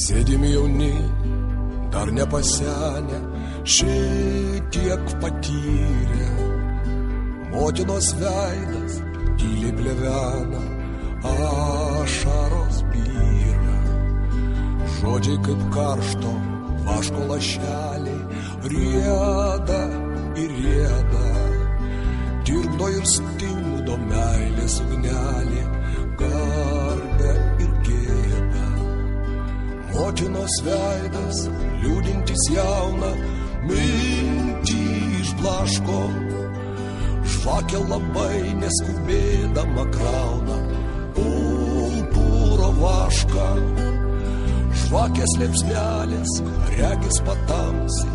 Sėdimi jauni, dar nepasenę, šitiek patyrę. Motinos veidas tyliai plevena, ašaros byra. Žodžiai kaip karšto vaško lašeliai, rieda ir rieda. Dirbdo ir stingdo meilės ugnelė, Motinos veidas, liūdintis jauna, mintį išblaško. Žvakė labai neskubėdama krauna, pulpūro vašką. Žvakės liepsnelės, regis patamsi,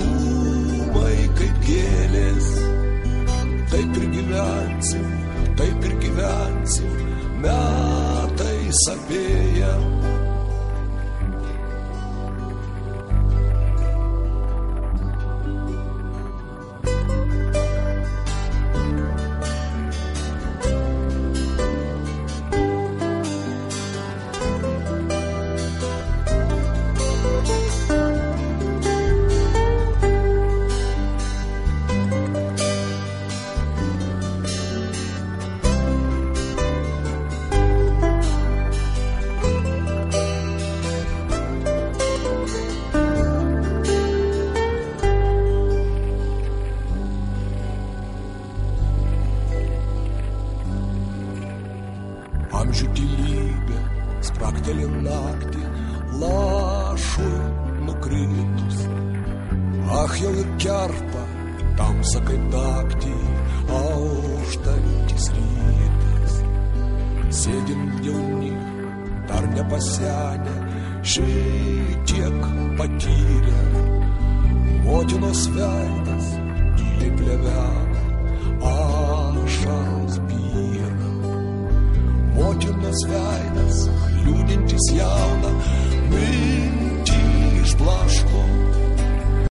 dūmai kaip gėlės. Taip ir gyvensim, taip ir gyvensim, metai sapėję. Amžių tylybė, sprakteli naktį, lašui nukritus. Ach jau ir kerpa, tamsa kaip naktį, auštantis rytas. Sėdim jauni, dar nepasenę, šitiek patyrę. Motinos veidas, tyliai plevena, ašaros motinos veidas, liūdintis